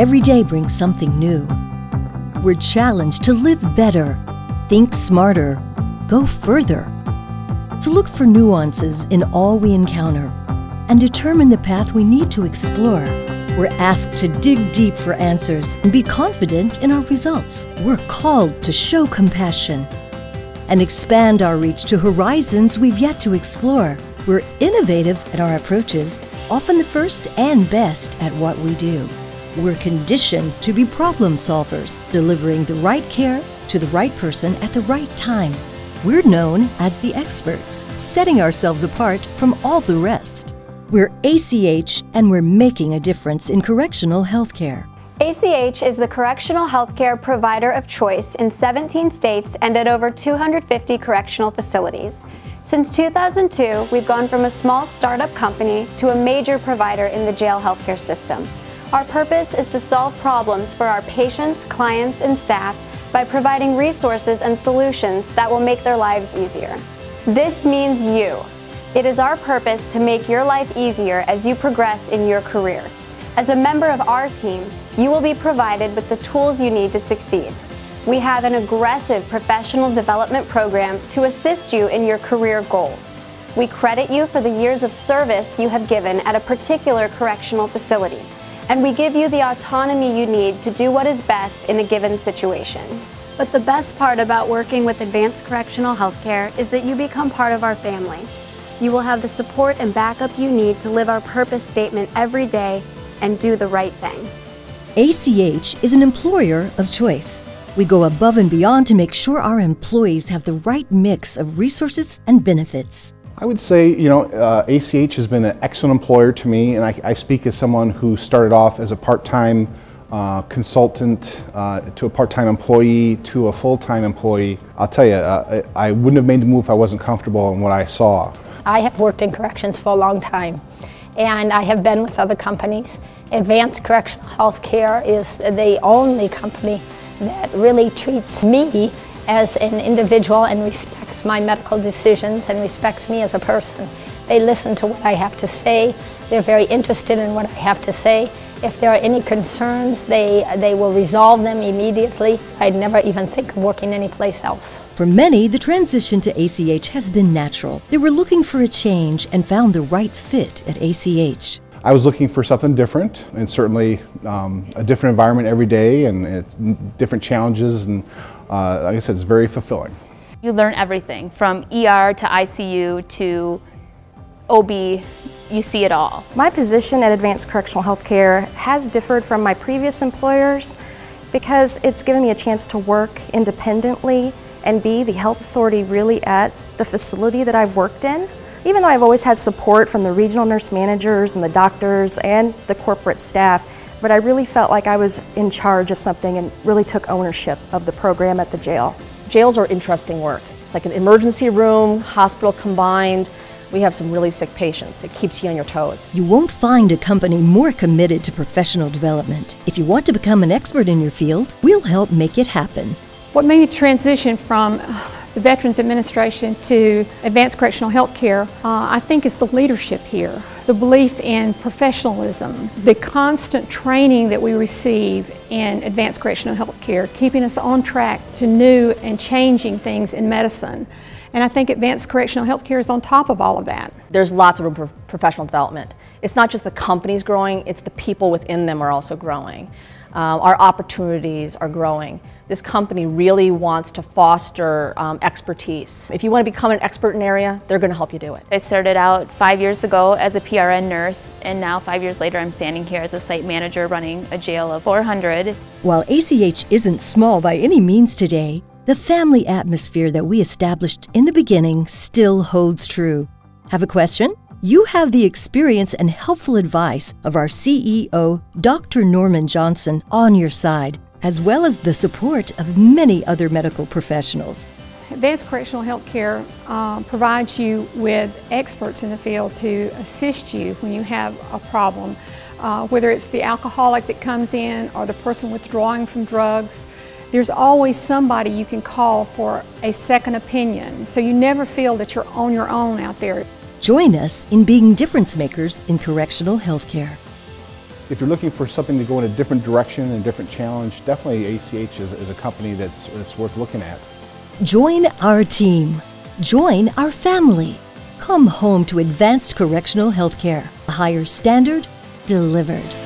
every day brings something new. We're challenged to live better, think smarter, go further, to look for nuances in all we encounter, and determine the path we need to explore. We're asked to dig deep for answers and be confident in our results. We're called to show compassion and expand our reach to horizons we've yet to explore. We're innovative at our approaches, often the first and best at what we do. We're conditioned to be problem solvers, delivering the right care to the right person at the right time. We're known as the experts, setting ourselves apart from all the rest. We're ACH and we're making a difference in correctional healthcare. ACH is the correctional healthcare provider of choice in 17 states and at over 250 correctional facilities. Since 2002, we've gone from a small startup company to a major provider in the jail healthcare system. Our purpose is to solve problems for our patients, clients, and staff by providing resources and solutions that will make their lives easier. This means you. It is our purpose to make your life easier as you progress in your career. As a member of our team, you will be provided with the tools you need to succeed. We have an aggressive professional development program to assist you in your career goals. We credit you for the years of service you have given at a particular correctional facility and we give you the autonomy you need to do what is best in a given situation. But the best part about working with Advanced Correctional Healthcare is that you become part of our family. You will have the support and backup you need to live our purpose statement every day and do the right thing. ACH is an employer of choice. We go above and beyond to make sure our employees have the right mix of resources and benefits. I would say, you know, uh, ACH has been an excellent employer to me, and I, I speak as someone who started off as a part-time uh, consultant uh, to a part-time employee to a full-time employee. I'll tell you, uh, I wouldn't have made the move if I wasn't comfortable in what I saw. I have worked in corrections for a long time, and I have been with other companies. Advanced Correctional Healthcare is the only company that really treats me as an individual and respects my medical decisions and respects me as a person. They listen to what I have to say. They're very interested in what I have to say. If there are any concerns, they, they will resolve them immediately. I'd never even think of working anyplace else. For many, the transition to ACH has been natural. They were looking for a change and found the right fit at ACH. I was looking for something different and certainly um, a different environment every day and different challenges and uh, like I said, it's very fulfilling. You learn everything from ER to ICU to OB, you see it all. My position at Advanced Correctional Healthcare has differed from my previous employers because it's given me a chance to work independently and be the health authority really at the facility that I've worked in. Even though I've always had support from the regional nurse managers and the doctors and the corporate staff, but I really felt like I was in charge of something and really took ownership of the program at the jail. Jails are interesting work. It's like an emergency room, hospital combined. We have some really sick patients. It keeps you on your toes. You won't find a company more committed to professional development. If you want to become an expert in your field, we'll help make it happen. What made me transition from the Veterans Administration to Advanced Correctional Health Care, uh, I think is the leadership here, the belief in professionalism, the constant training that we receive in Advanced Correctional Health Care, keeping us on track to new and changing things in medicine. And I think Advanced Correctional Health Care is on top of all of that. There's lots of professional development. It's not just the companies growing, it's the people within them are also growing. Um, our opportunities are growing. This company really wants to foster um, expertise. If you want to become an expert in an area, they're going to help you do it. I started out five years ago as a PRN nurse, and now five years later I'm standing here as a site manager running a jail of 400. While ACH isn't small by any means today, the family atmosphere that we established in the beginning still holds true. Have a question? You have the experience and helpful advice of our CEO, Dr. Norman Johnson, on your side as well as the support of many other medical professionals. Advanced Correctional Health Care uh, provides you with experts in the field to assist you when you have a problem, uh, whether it's the alcoholic that comes in or the person withdrawing from drugs. There's always somebody you can call for a second opinion, so you never feel that you're on your own out there. Join us in being difference makers in correctional health care. if you're looking for something to go in a different direction and a different challenge, definitely ACH is, is a company that's, that's worth looking at. Join our team. Join our family. Come home to advanced correctional healthcare. A higher standard delivered.